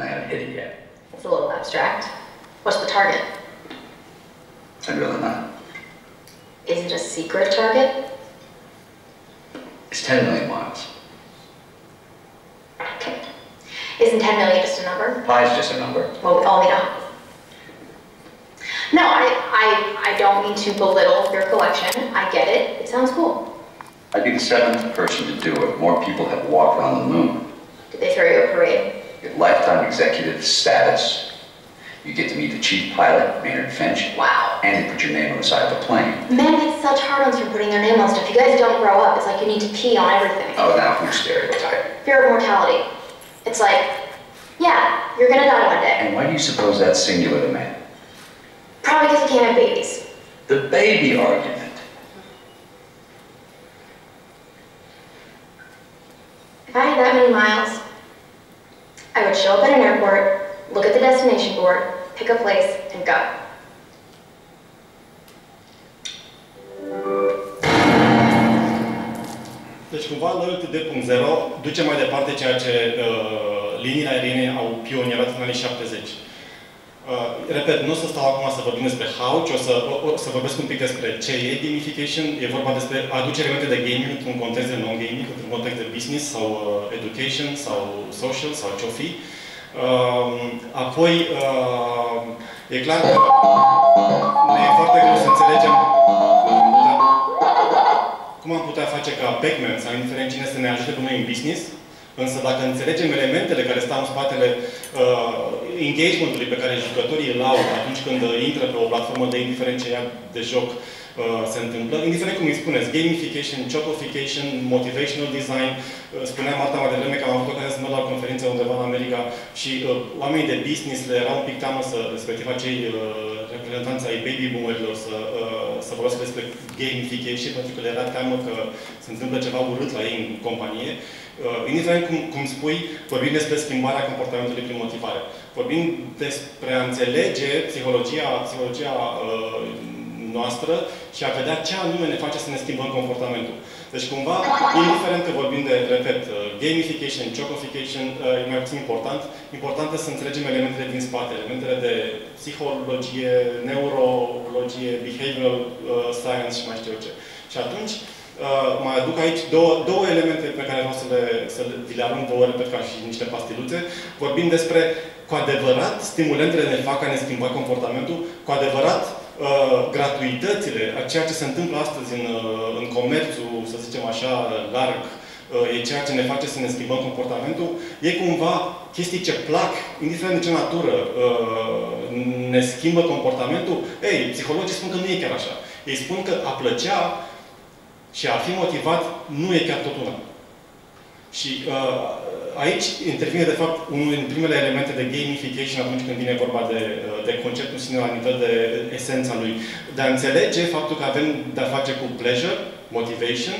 I haven't hit it yet. It's a little abstract. What's the target? I'd really not. Is it a secret target? It's 10 million miles. Okay. Isn't 10 million just a number? Pi is just a number. Well, we all need a. No, I, I, I don't mean to belittle your collection. I get it. It sounds cool. I'd be the seventh person to do it. More people have walked on the moon. Did they throw you a parade? You get lifetime executive status. You get to meet the chief pilot, Maynard Finch, Wow. and they put your name on the side of the plane. Men get such hard-ons for putting their name on stuff. You guys don't grow up. It's like you need to pee on everything. Oh, now who's stereotype? Fear of mortality. It's like, yeah, you're gonna die one day. And why do you suppose that's singular to man? Probably because you can't have babies. The baby argument. If I had that many miles, I would show up at an airport, look at the destination board, pick a place, and go. Deci cumva Loyalty 2.0 duce mai departe ceea ce uh, liniile aeriene au pionierat în anii 70. Uh, repet, nu o să stau acum să vorbim despre how, ci o să, o, o să vorbesc un pic despre ce e gamification. E vorba despre a aduce elemente de gaming într-un context de non-gaming, într-un context de business sau uh, education sau social sau ce-o fi. Uh, apoi, uh, e clar că ne e foarte greu să înțelegem da, cum am putea face ca Pac-Man sau indiferent cine să ne ajute pe noi în business, însă dacă înțelegem elementele care stau în spatele uh, engagementului pe care jucătorii îl au atunci când uh, intră pe o platformă de indiferent ce ea de joc uh, se întâmplă, indiferent cum îi spuneți, gamification, chocofication, motivational design, uh, spunea Marta mai devreme că am avut ocazia să merg la o conferință undeva în America și uh, oamenii de business le era un pic teamă să, respectiv acei uh, reprezentanți ai baby boomerilor să, uh, să vorbească despre gamification, pentru că le era teamă că se întâmplă ceva urât la ei în companie. Uh, indiferent cum, cum spui, vorbim despre schimbarea comportamentului prin motivare. Vorbim despre a înțelege psihologia, psihologia uh, noastră și a vedea ce anume ne face să ne schimbăm comportamentul. Deci cumva, indiferent că vorbim de, repet, uh, gamification, chocofication, uh, e mai puțin important, important este să înțelegem elementele din spate, elementele de psihologie, neurologie, behavioral uh, science și mai știu eu ce. Și atunci, Uh, mai aduc aici două, două elemente pe care vreau să, le, să le, vi le arunc două ori pentru ca și niște pastiluțe. Vorbim despre, cu adevărat, stimulentele ne fac a ne schimba comportamentul, cu adevărat, uh, gratuitățile, a ceea ce se întâmplă astăzi în, uh, în comerțul, să zicem așa, larg, uh, e ceea ce ne face să ne schimbăm comportamentul, e cumva chestii ce plac, indiferent de ce natură uh, ne schimbă comportamentul. Ei, psihologii spun că nu e chiar așa. Ei spun că a plăcea și a fi motivat nu e chiar tot una. Și uh, aici intervine, de fapt, unul din primele elemente de gamification atunci când vine vorba de, uh, de conceptul sine la nivel de esența lui. De a înțelege faptul că avem de-a face cu pleasure, motivation,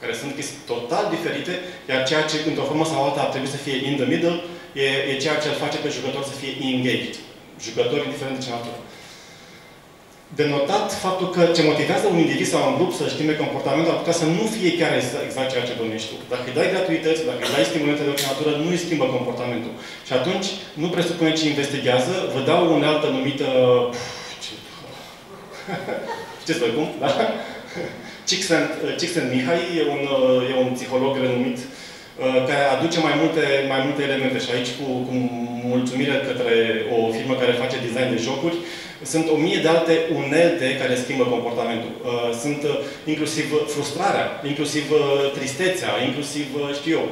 care sunt chestii total diferite, iar ceea ce, într-o formă sau alta, ar trebui să fie in the middle, e, e ceea ce îl face pe jucător să fie engaged. Jucător indiferent de ce natură denotat faptul că ce motivează un individ sau un grup să schimbe comportamentul ar putea să nu fie chiar exact ceea ce bănuiești tu. Dacă îi dai gratuități, dacă îi dai stimulente de orice natură, nu îi schimbă comportamentul. Și atunci, nu presupune ce investigează, vă dau o unealtă numită... Ce... Știți voi cum? Da? Cixen Mihai e un, e un psiholog renumit care aduce mai multe, mai multe elemente și aici cu, cu mulțumire către o firmă care face design de jocuri, sunt o mie de alte unelte care schimbă comportamentul. Uh, sunt uh, inclusiv frustrarea, inclusiv uh, tristețea, inclusiv, știu eu,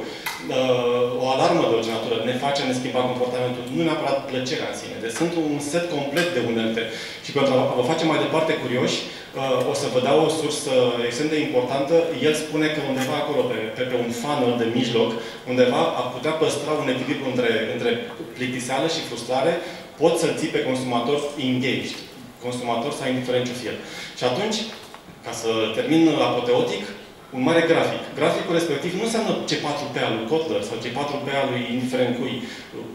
o alarmă de orice natură ne face a ne schimba comportamentul, nu neapărat plăcerea în sine. Deci sunt un set complet de unelte. Și pentru a vă face mai departe curioși, o să vă dau o sursă extrem de importantă. El spune că undeva acolo, pe, pe, pe un funnel de mijloc, undeva a putea păstra un echilibru între, între plictiseală și frustrare poți să-l ții pe consumator engaged, consumator sau indiferent ce fie. Și atunci, ca să termin apoteotic, un mare grafic. Graficul respectiv nu înseamnă C4P al lui Kotler sau C4P al lui indiferent cui,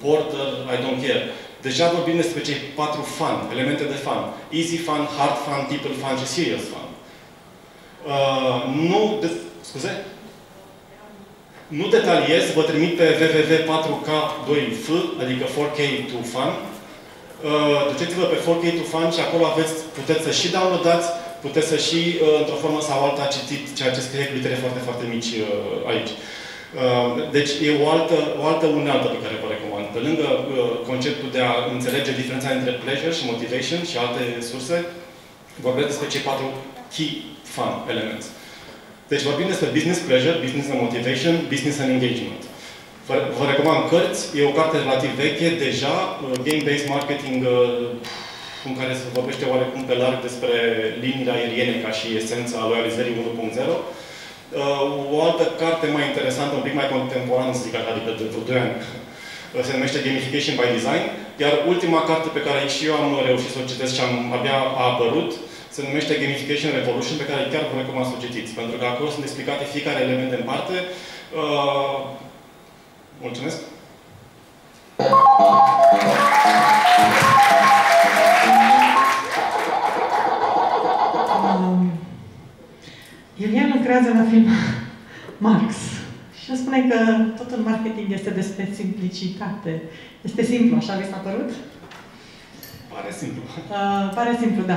Porter, I don't care. Deja vorbim despre cei patru fun, elemente de fun. Easy fun, hard fun, people fun și serious fun. Uh, nu... De, scuze? Nu detaliez, vă trimit pe www.4k2f, adică 4K to Fun. Uh, Duceți-vă pe 4K to Fun și acolo aveți, puteți să și downloadați, puteți să și, uh, într-o formă sau alta, citiți ceea ce scrie cu litere foarte, foarte mici uh, aici. Uh, Deci e o altă, o altă unealtă pe care vă recomand. Pe lângă uh, conceptul de a înțelege diferența între pleasure și motivation și alte surse, vorbesc despre cei patru key fun elements. Deci vorbim despre business pleasure, business and motivation, business and engagement. Vă, vă recomand cărți, e o carte relativ veche, deja, uh, Game-Based Marketing, uh, în care se vorbește oarecum pe larg despre liniile aeriene ca și esența loializării 1.0. Uh, O altă carte mai interesantă, un pic mai contemporană, să zic așa, adică de vreo 2 ani, uh, se numește Gamification by Design, iar ultima carte pe care și eu am reușit să o citesc și am abia a apărut, se numește Gamification Revolution, pe care chiar vă recomand să o citiți, pentru că acolo sunt explicate fiecare element în parte. Uh, mulțumesc! Um, Iulian lucrează la firma Marx și spune că tot în marketing este despre simplicitate. Este simplu, așa vi s-a părut? Pare simplu. Uh, pare simplu, da.